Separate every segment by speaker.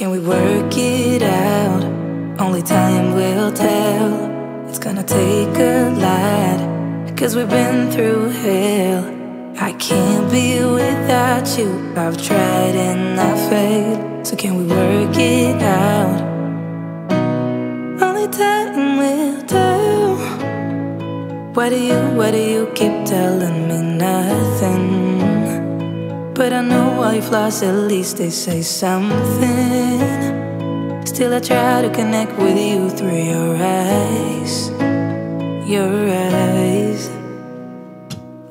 Speaker 1: can we work it out? Only time will tell. It's gonna take a lot, cause we've been through hell. I can't be without you. I've tried and I failed. So can we work it out? Only time will tell. Why do you, why do you keep telling me nothing? But I know your flaws, at least they say something. Still, I try to connect with you through your eyes. Your eyes.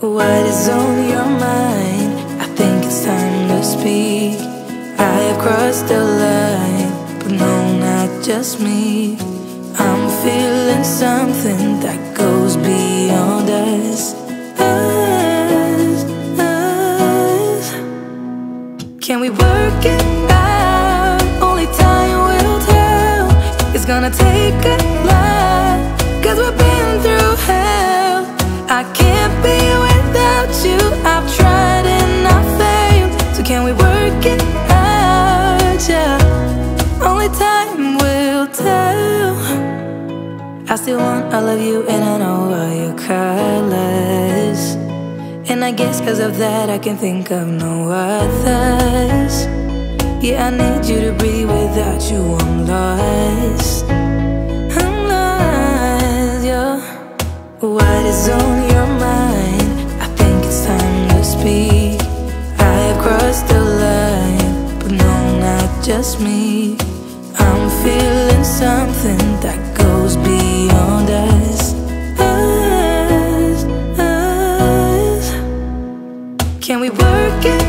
Speaker 1: What is on your mind? I think it's time to speak. I have crossed the line, but no, not just me. I'm feeling something that goes beyond us. Us, Can we work it out? Only time will tell. It's gonna take a lot, cause we've been through hell. I can't be without you. I've tried and I failed. So can we work it out? Yeah. Only time will tell. I still want all of you and I know all your colors. And I guess cause of that I can think of no others. Yeah, I need you to breathe without you. I'm lost. I'm lost, yeah. What is on your mind? I think it's time to speak. I have crossed the line, but no, not just me. I'm feeling something that goes beyond us. We work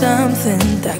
Speaker 1: something that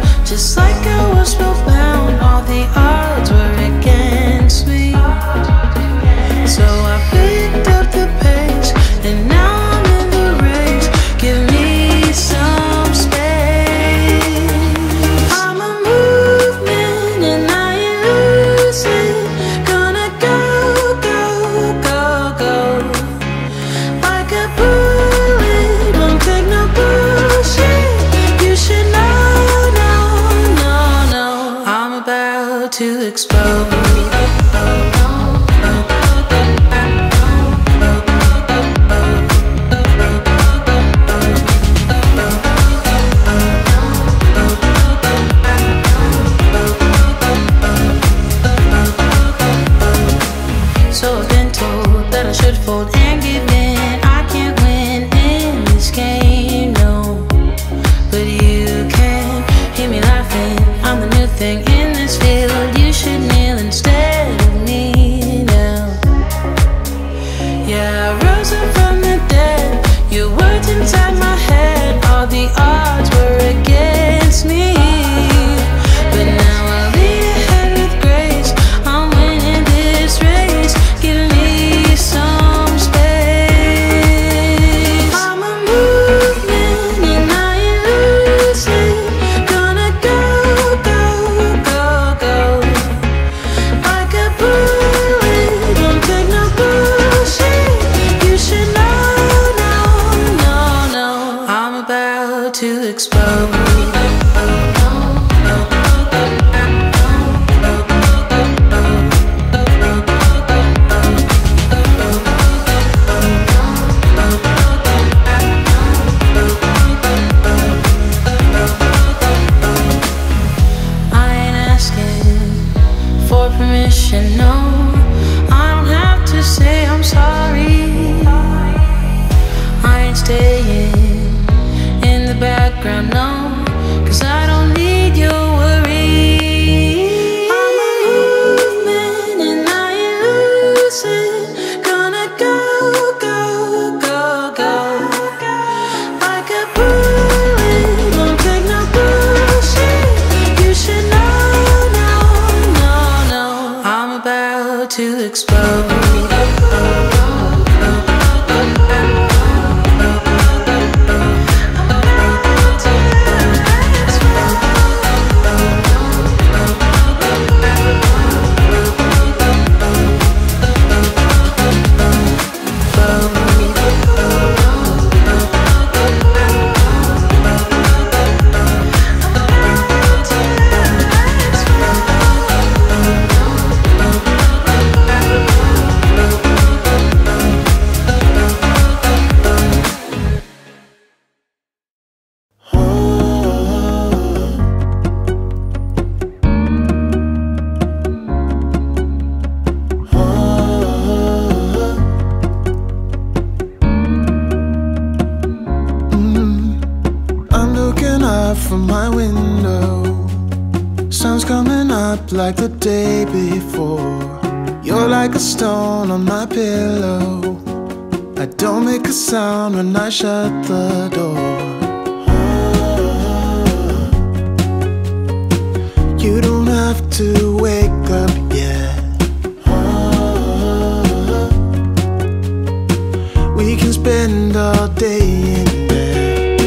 Speaker 2: spend all day in bed.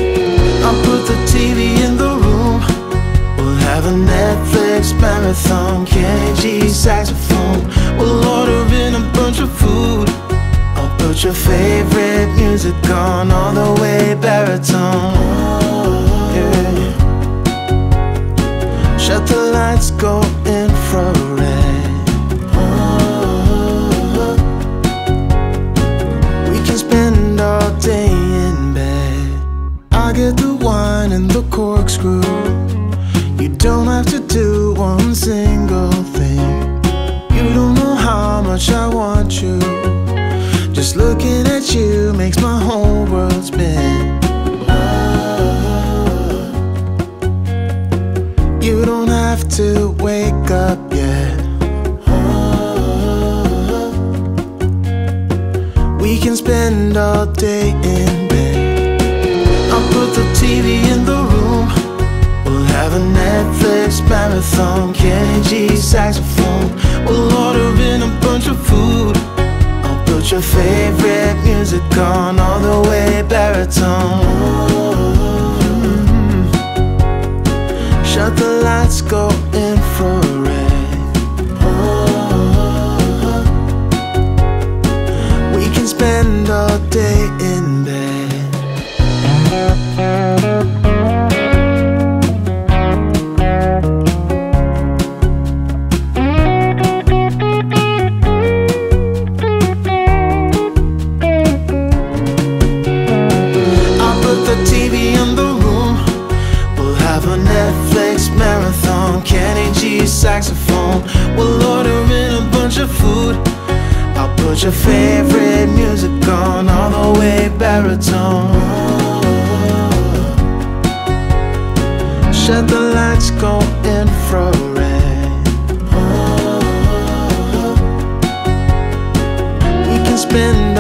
Speaker 2: I'll put the TV in the room. We'll have a Netflix marathon Kenny G saxophone. We'll order in a bunch of food. I'll put your favorite music on All the way baritone. Oh, yeah. Shut the lights, go Just looking at you makes my whole world spin. You don't have to wake up yet. We can spend all day in bed. I'll put the TV in the room. We'll have a Netflix marathon. your favorite music on all the way baritone mm -hmm. Shut the lights, go Put your favorite music on all the way baritone? Shut
Speaker 3: the lights, go infrared. We can spend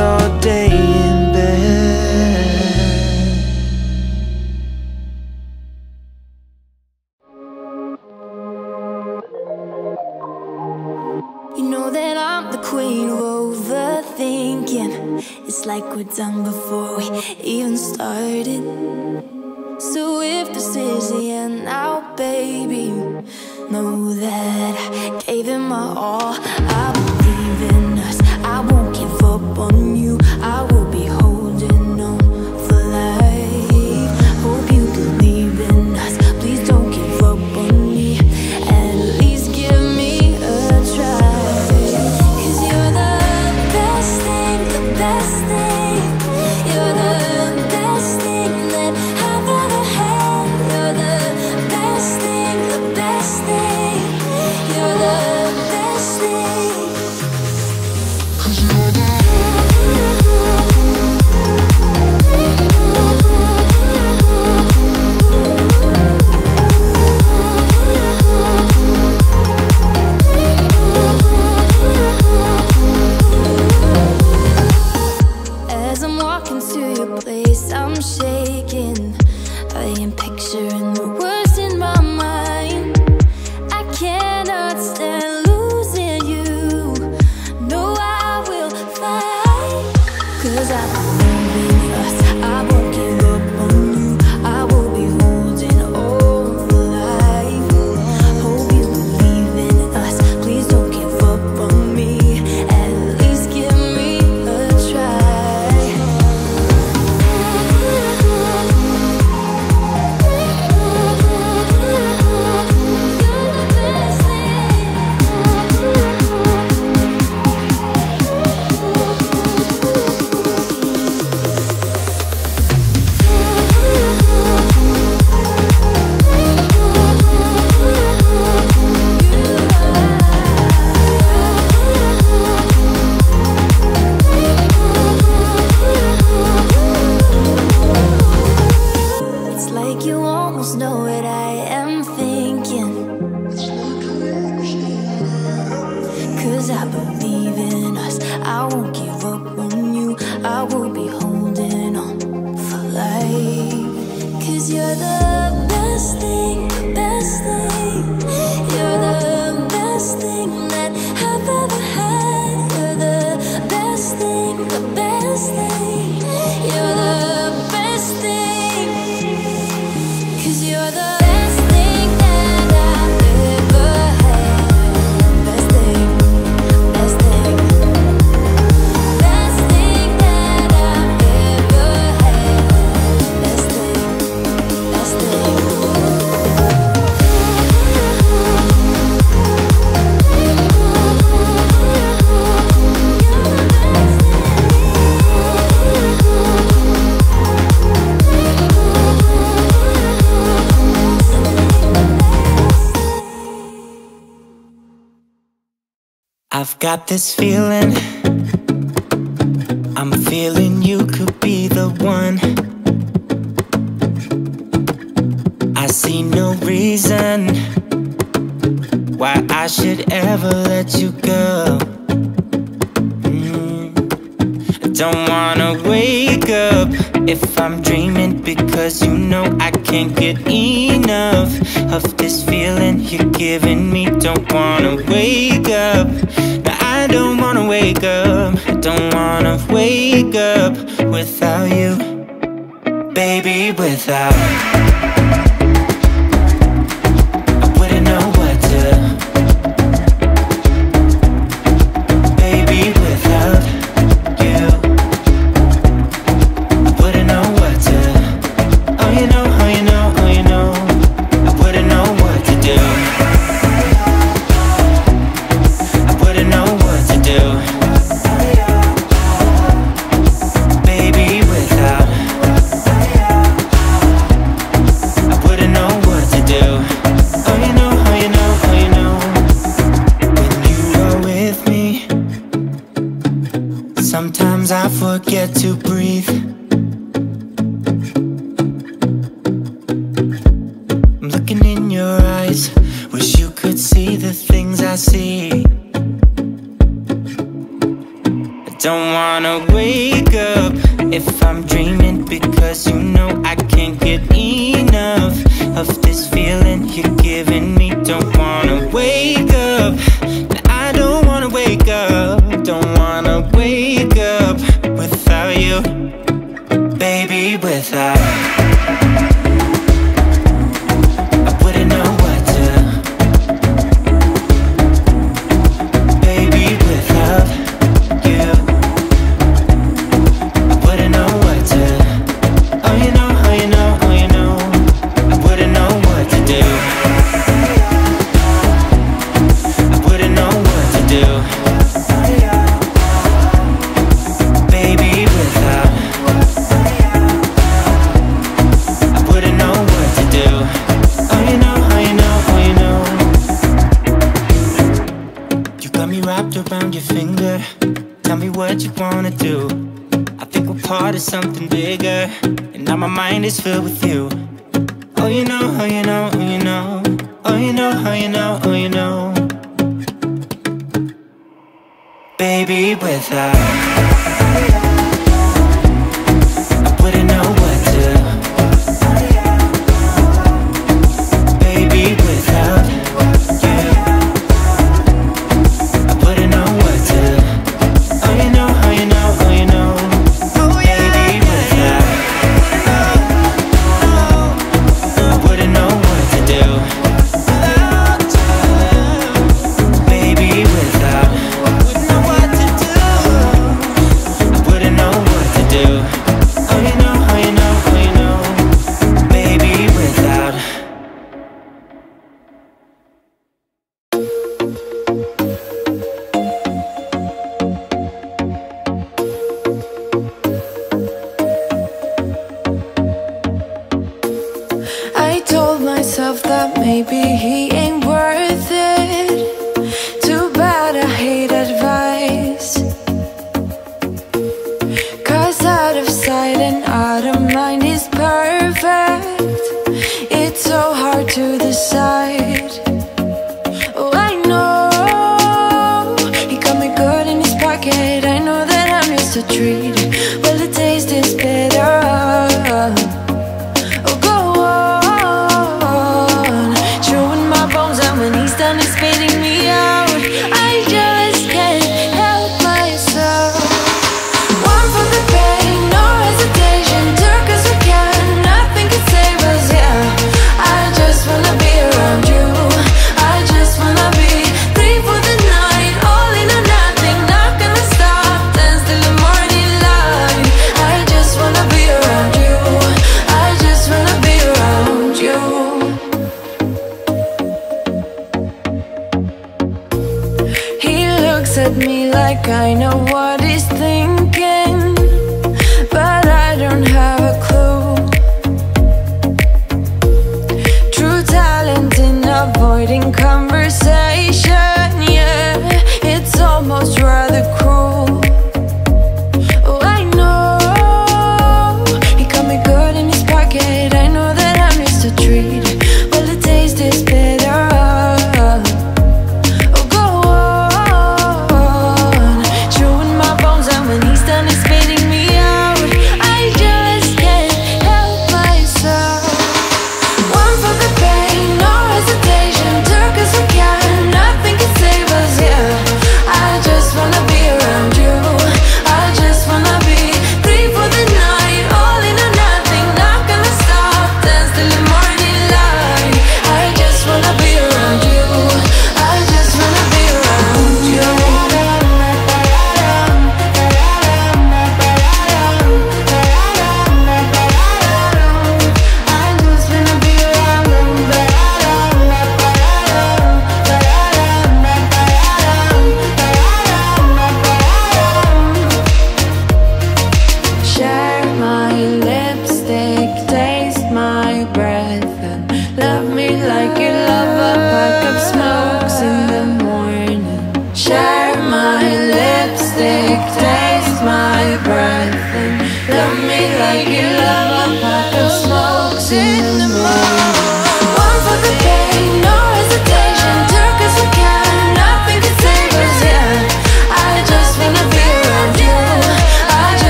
Speaker 4: got this feeling. I'm feeling you could be the one. I see no reason Why I should ever let you go. Mm. Don't wanna wake up If I'm dreaming Because you know I can't get enough Of this feeling you're giving me. Don't wanna wake up don't wanna wake up. I don't wanna wake up without you. Baby, without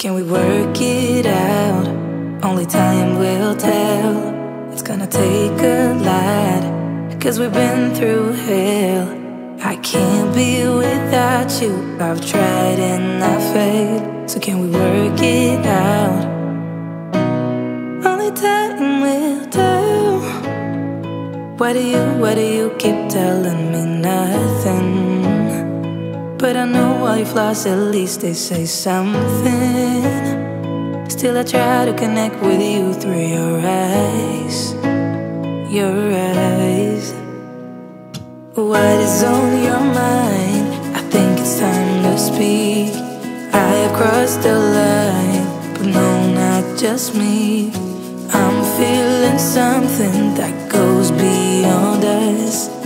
Speaker 1: Can
Speaker 5: we
Speaker 1: work it out? Only time will tell. It's gonna take a lot. Cause we've been through hell. I can't be without you. I've tried and I failed. So can we work it out? Only time will tell. Why do you, why do you keep telling me nothing? But I know your flaws, at least they say something. Still, I try to connect with you through your eyes. Your eyes. What is on your mind? I think it's time to speak. I have crossed the line, but no, not just me. I'm feeling something that goes beyond. Us,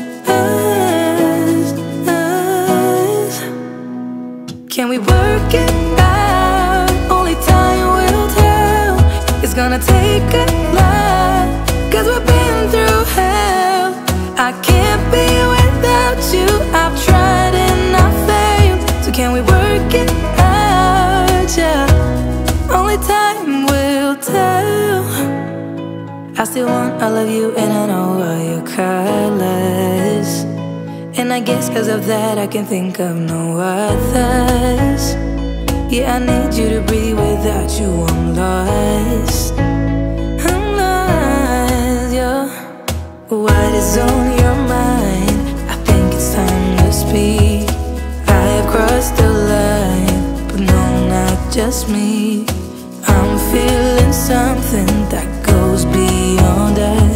Speaker 1: Can we work it out? Only time will tell. It's gonna take a lot. Cause we've been through hell. I can't be without you. I've tried and I failed. So can we work it out? Yeah. Only time will tell. I still want all of you and I know all your colors. And I guess cause of that I can think of no others. Yeah, I need you to breathe without you, I'm lost. I'm lost, yeah. What is on your mind? I think it's time to speak. I have crossed the line, but no, not just me. I'm feeling something that goes beyond us. Us,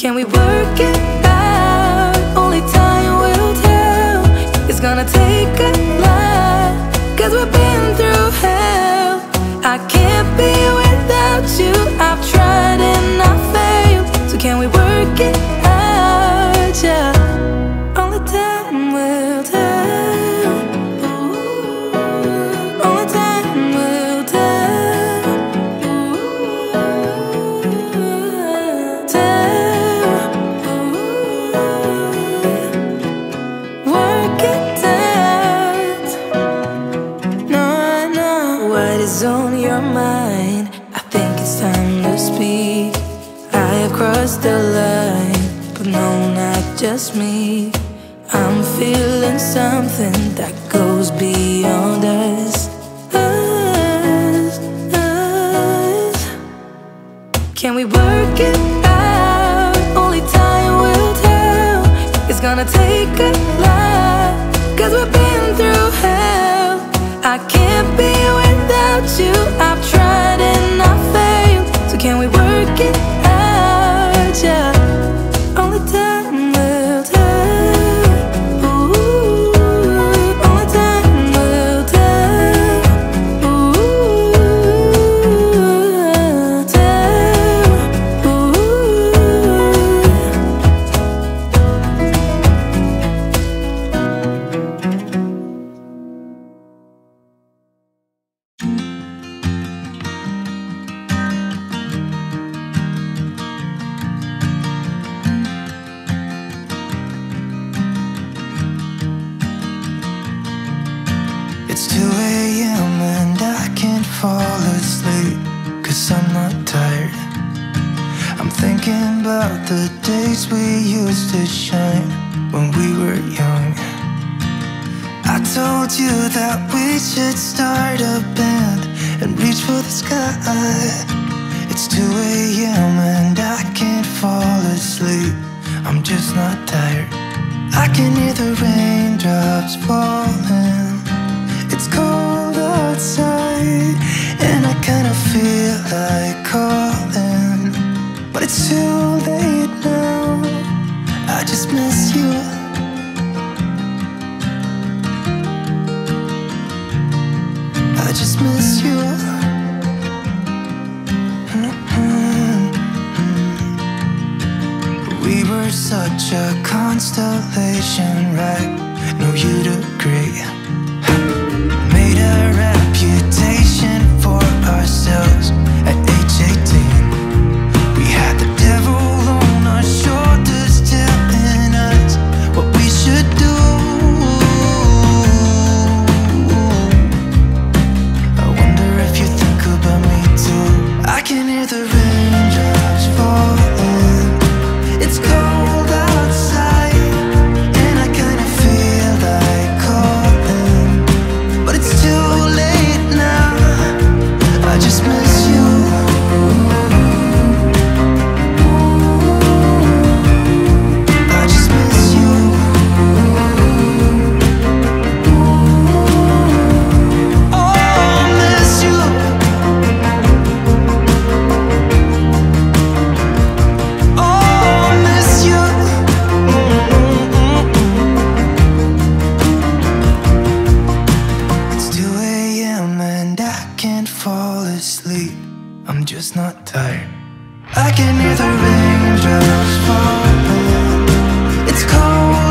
Speaker 1: Can we work it
Speaker 5: thinking about the days we used to shine When we were young I told you that we should start a band And reach for the sky
Speaker 6: It's 2 a.m. and I can't fall asleep. I'm just not tired. I can hear the raindrops falling. It's cold outside, and I kinda feel like calling. But it's too late now. I just miss you. I just miss you. Mm-hmm. We were such a constellation, right? No, you'd agree. Made a reputation for ourselves I'm just not tired. I can hear the raindrops falling. It's cold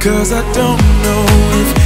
Speaker 7: Cause I don't
Speaker 5: know if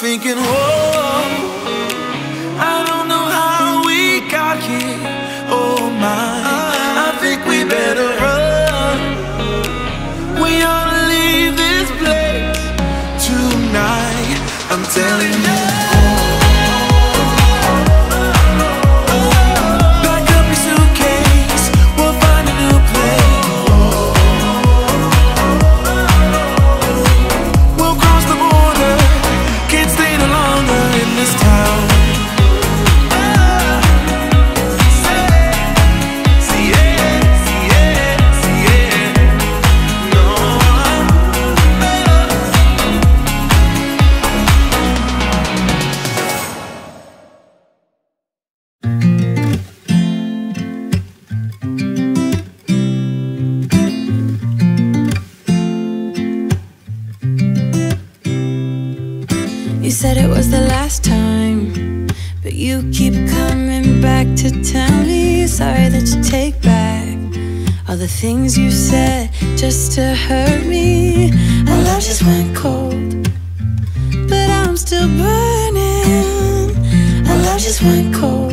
Speaker 5: thinking, You
Speaker 2: keep coming back to tell me sorry that you take back all the things you said just to hurt me. Our love just went cold, but I'm still burning. Our love just went cold.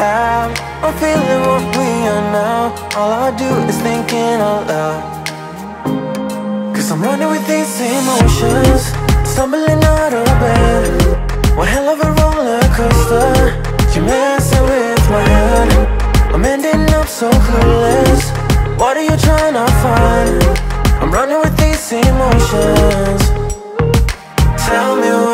Speaker 1: have I'm
Speaker 8: feeling what we are now. All I do is thinking out loud. Cause I'm running with these emotions Stumbling out of bed. One hell of a roller coaster You're messing with my head. I'm ending up so clueless. What are you trying to find? I'm running with these emotions. Tell me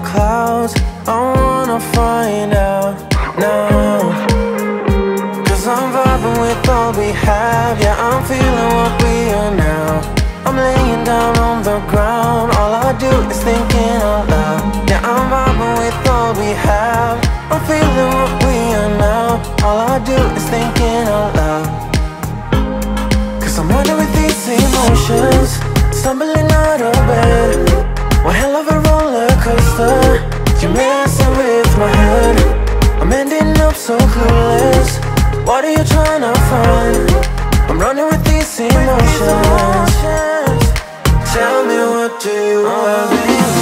Speaker 8: clouds. I wanna find out emotions Tell me what do you want me.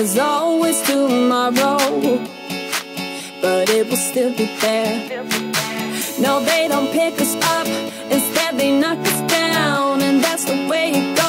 Speaker 3: There's always tomorrow, but it will still be there. No, they don't pick us up, instead they knock us down, and that's the way it goes.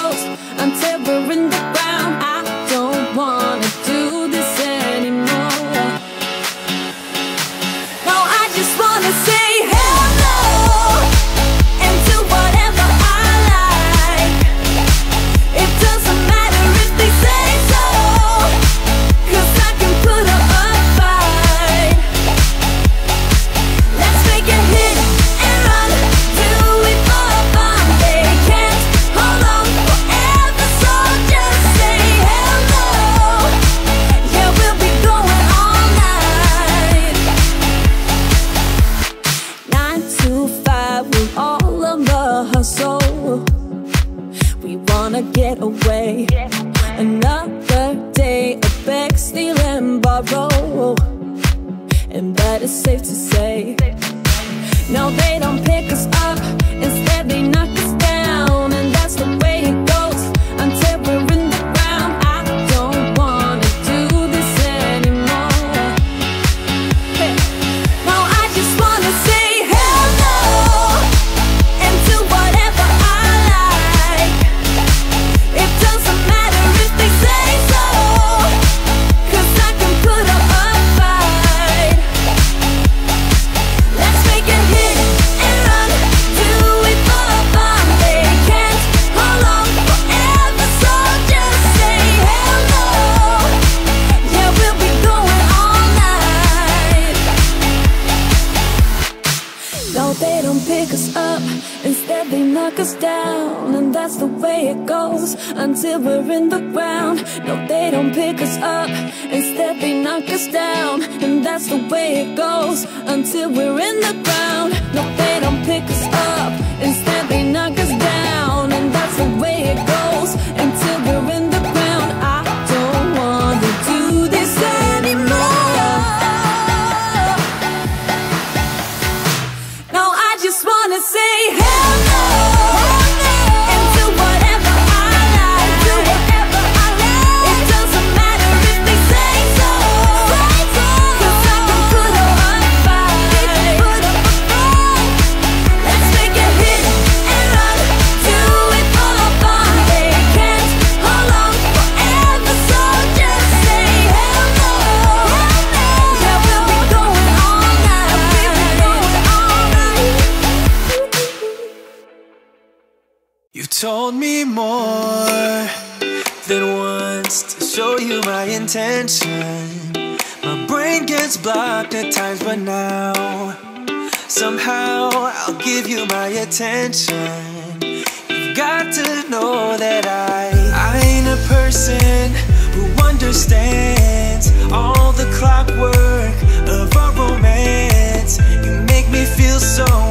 Speaker 3: us until we're in the ground. No, they don't pick us up, instead they knock us down. And that's the way it goes until we're in the ground. No, they don't pick us up, instead they knock us down. And that's the way it goes.
Speaker 5: blocked at times, but now somehow I'll give you my attention. You've got to know that I I ain't a person who understands all the clockwork of a romance. You make me feel so.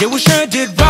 Speaker 9: Yeah, we sure did write